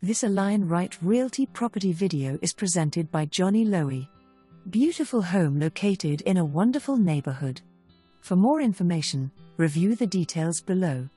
This Align Right Realty property video is presented by Johnny Loewy. Beautiful home located in a wonderful neighborhood. For more information, review the details below.